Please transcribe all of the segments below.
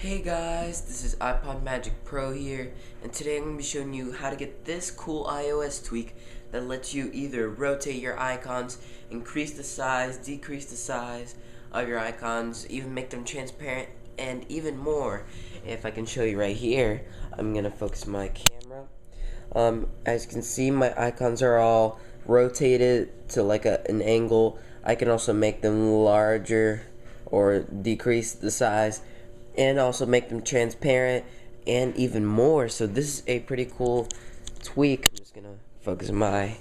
Hey guys, this is iPod Magic Pro here, and today I'm going to be showing you how to get this cool iOS tweak that lets you either rotate your icons, increase the size, decrease the size of your icons, even make them transparent, and even more. If I can show you right here, I'm going to focus my camera. Um, as you can see, my icons are all rotated to like a, an angle. I can also make them larger or decrease the size and also make them transparent and even more. So this is a pretty cool tweak. I'm just gonna focus my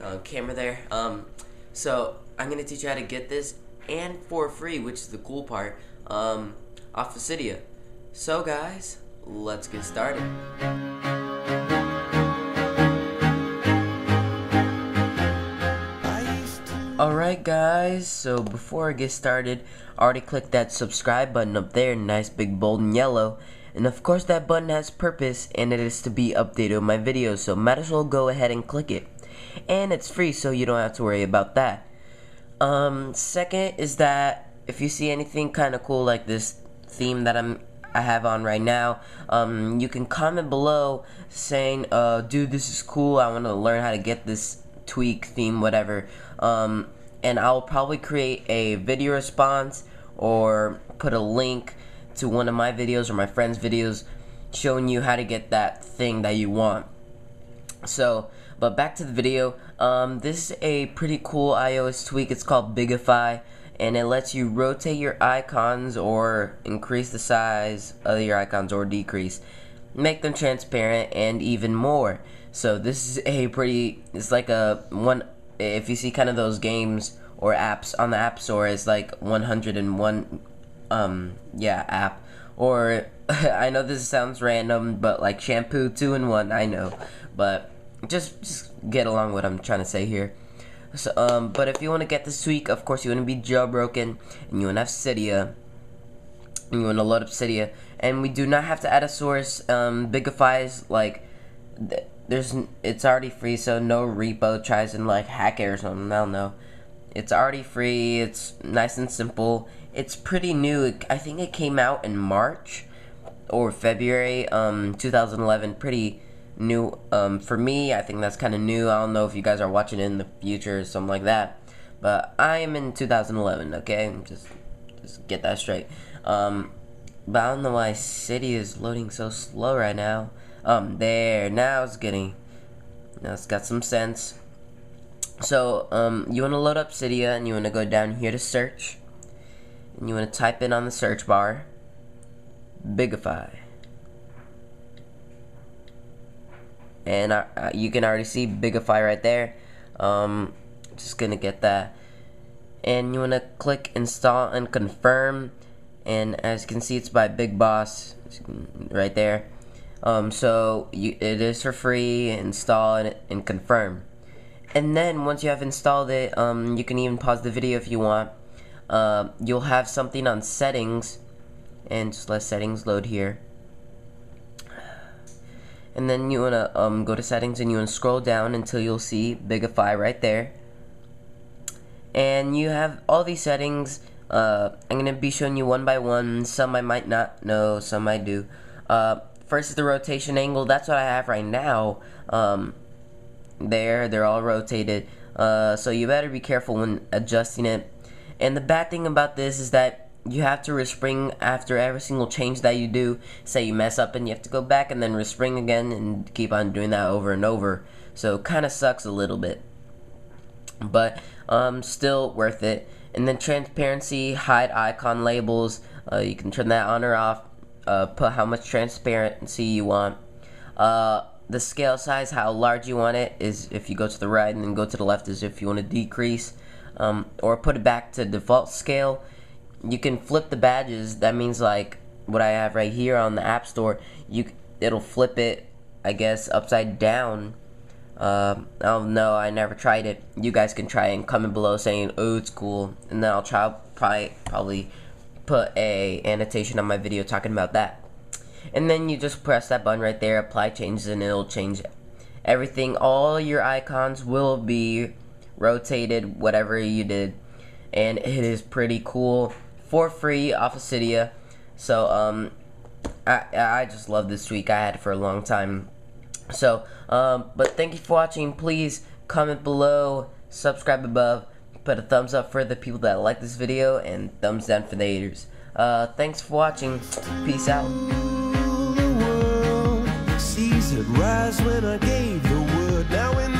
uh, camera there. Um, so I'm gonna teach you how to get this and for free, which is the cool part, um, off of Cydia. So guys, let's get started. Alright guys, so before I get started, I already clicked that subscribe button up there, nice big bold and yellow. And of course that button has purpose and it is to be updated on my videos, so might as well go ahead and click it. And it's free so you don't have to worry about that. Um, second is that if you see anything kind of cool like this theme that I'm I have on right now, um, you can comment below saying, uh, dude, this is cool, I want to learn how to get this tweak, theme, whatever. Um, and I'll probably create a video response or put a link to one of my videos or my friend's videos showing you how to get that thing that you want. So, but back to the video. Um, this is a pretty cool iOS tweak. It's called Bigify, and it lets you rotate your icons or increase the size of your icons or decrease, make them transparent, and even more. So this is a pretty, it's like a one, if you see kind of those games or apps on the App Store, it's like 101, um, yeah, app. Or, I know this sounds random, but like shampoo 2 in 1, I know. But just, just get along what I'm trying to say here. So, um, but if you want to get this tweak, of course, you want to be jailbroken, and you want to have Cydia, and you want to load up Cydia, and we do not have to add a source. Um, Bigify's like, there's it's already free, so no repo tries and like hack it or something. I don't know. It's already free. It's nice and simple. It's pretty new. I think it came out in March or February, um, 2011. Pretty new um, for me. I think that's kind of new. I don't know if you guys are watching it in the future or something like that. But I am in 2011. Okay, just just get that straight. Um, but I don't know why Cydia is loading so slow right now. Um, there, now it's getting, now it's got some sense. So, um, you want to load up Cydia, and you want to go down here to search, and you want to type in on the search bar, Bigify. And uh, you can already see Bigify right there. Um, just gonna get that. And you want to click install and confirm. And as you can see, it's by Big Boss right there. Um, so you, it is for free. Install and, and confirm. And then once you have installed it, um, you can even pause the video if you want. Uh, you'll have something on settings, and just let settings load here. And then you wanna um, go to settings and you wanna scroll down until you'll see Bigify right there. And you have all these settings. Uh, I'm gonna be showing you one by one. Some I might not know, some I do. Uh, first is the rotation angle. That's what I have right now. Um, there, they're all rotated. Uh, so you better be careful when adjusting it. And the bad thing about this is that you have to respring after every single change that you do. Say you mess up and you have to go back and then respring again and keep on doing that over and over. So kind of sucks a little bit. But um, still worth it. And then transparency, hide icon labels. Uh, you can turn that on or off uh, put how much transparency you want. Uh, the scale size, how large you want it, is if you go to the right and then go to the left is if you want to decrease. Um, or put it back to default scale. You can flip the badges. That means like what I have right here on the App Store. You it'll flip it, I guess, upside down. Uh, don't know. I never tried it. You guys can try and comment below saying, "Oh, it's cool," and then I'll try probably probably put a annotation on my video talking about that. And then you just press that button right there, apply changes, and it'll change everything. All your icons will be rotated, whatever you did. And it is pretty cool for free off of Cydia. So, um, I, I just love this tweak. I had it for a long time. So, um, but thank you for watching. Please comment below, subscribe above, Put a thumbs up for the people that like this video and thumbs down for the haters. Uh, thanks for watching. Peace out. Rise when I gave the word. Now in